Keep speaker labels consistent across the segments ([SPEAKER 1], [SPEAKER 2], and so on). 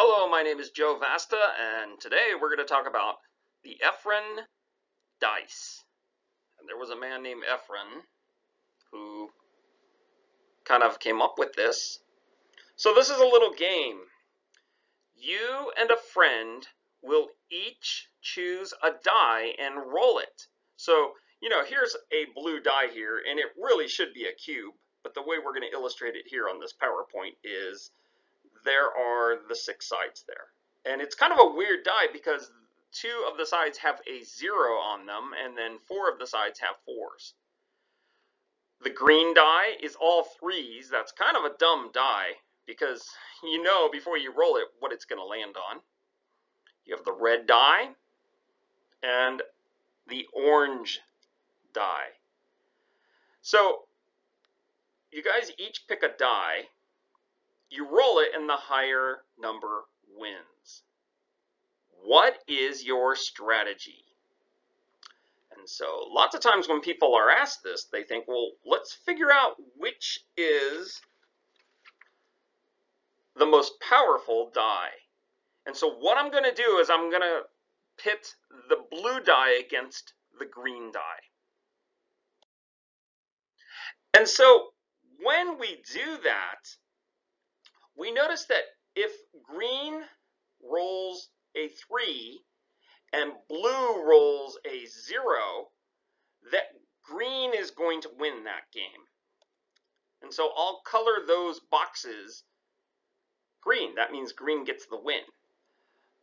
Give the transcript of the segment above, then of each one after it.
[SPEAKER 1] Hello, my name is Joe Vasta, and today we're going to talk about the Efron dice. And there was a man named Efron who kind of came up with this. So this is a little game. You and a friend will each choose a die and roll it. So, you know, here's a blue die here, and it really should be a cube, but the way we're going to illustrate it here on this PowerPoint is there are the six sides there. And it's kind of a weird die because two of the sides have a zero on them, and then four of the sides have fours. The green die is all threes. That's kind of a dumb die because you know before you roll it what it's going to land on. You have the red die and the orange die. So you guys each pick a die you roll it and the higher number wins. What is your strategy? And so lots of times when people are asked this, they think, well, let's figure out which is the most powerful die. And so what I'm going to do is I'm going to pit the blue die against the green die. And so when we do that, we notice that if green rolls a 3 and blue rolls a 0, that green is going to win that game. And so I'll color those boxes green. That means green gets the win.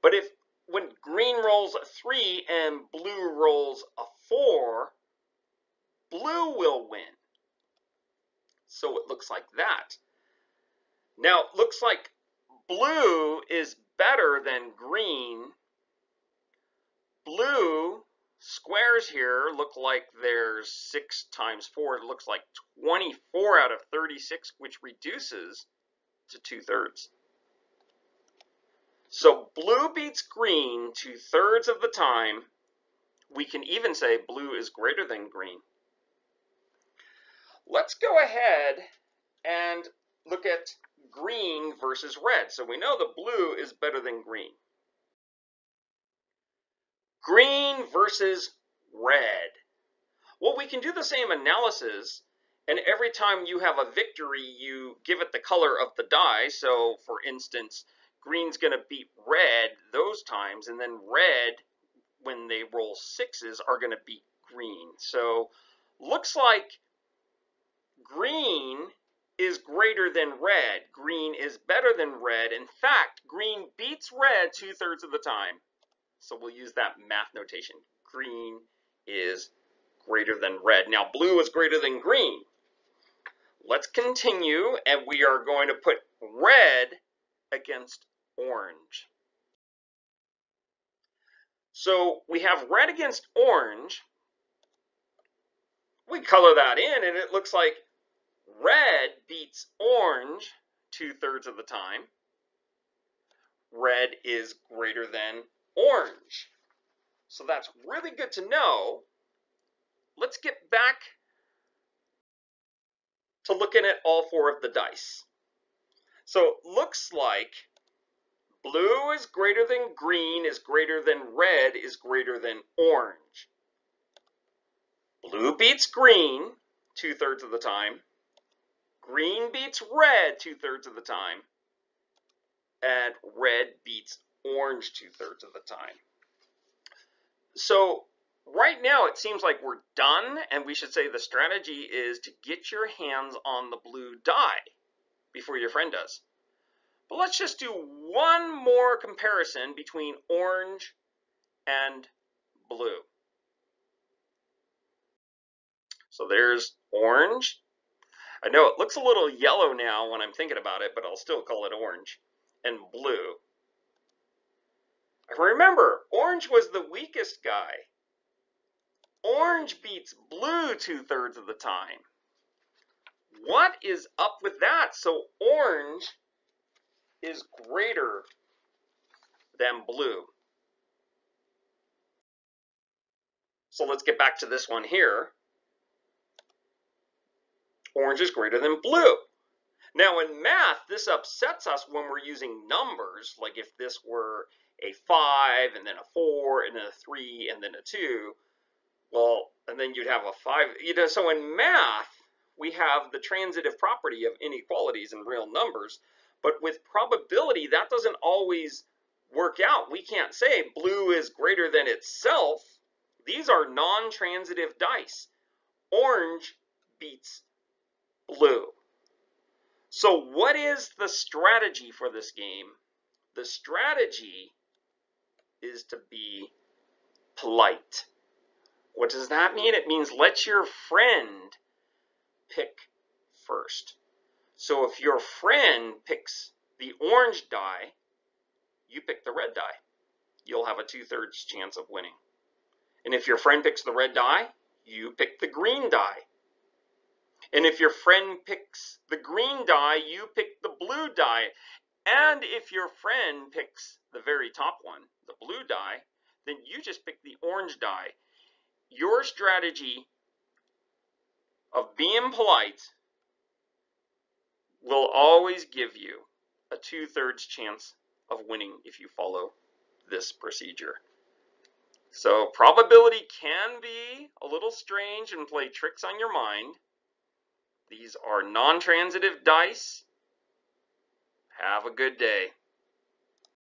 [SPEAKER 1] But if when green rolls a 3 and blue rolls a 4, blue will win. So it looks like that. Now, it looks like blue is better than green. Blue squares here look like there's 6 times 4. It looks like 24 out of 36, which reduces to 2 thirds. So blue beats green two thirds of the time. We can even say blue is greater than green. Let's go ahead and look at green versus red. So we know the blue is better than green. Green versus red. Well, we can do the same analysis, and every time you have a victory, you give it the color of the die. So, for instance, green's going to beat red those times, and then red, when they roll sixes, are going to beat green. So, looks like green is greater than red. Green is better than red. In fact, green beats red two-thirds of the time. So we'll use that math notation. Green is greater than red. Now, blue is greater than green. Let's continue, and we are going to put red against orange. So we have red against orange. We color that in, and it looks like Red beats orange two-thirds of the time. Red is greater than orange. So that's really good to know. Let's get back to looking at all four of the dice. So it looks like blue is greater than green is greater than red is greater than orange. Blue beats green two-thirds of the time. Green beats red two-thirds of the time. And red beats orange two-thirds of the time. So right now it seems like we're done and we should say the strategy is to get your hands on the blue die before your friend does. But let's just do one more comparison between orange and blue. So there's orange I know it looks a little yellow now when I'm thinking about it, but I'll still call it orange. And blue. Remember, orange was the weakest guy. Orange beats blue two-thirds of the time. What is up with that? So orange is greater than blue. So let's get back to this one here orange is greater than blue. Now in math, this upsets us when we're using numbers, like if this were a 5 and then a 4 and then a 3 and then a 2, well, and then you'd have a 5. You know, so in math, we have the transitive property of inequalities in real numbers, but with probability, that doesn't always work out. We can't say blue is greater than itself. These are non-transitive dice. Orange beats blue. So what is the strategy for this game? The strategy is to be polite. What does that mean? It means let your friend pick first. So if your friend picks the orange die, you pick the red die. You'll have a two-thirds chance of winning. And if your friend picks the red die, you pick the green die. And if your friend picks the green die, you pick the blue die. And if your friend picks the very top one, the blue die, then you just pick the orange die. Your strategy of being polite will always give you a two-thirds chance of winning if you follow this procedure. So probability can be a little strange and play tricks on your mind. These are non-transitive dice. Have a good day.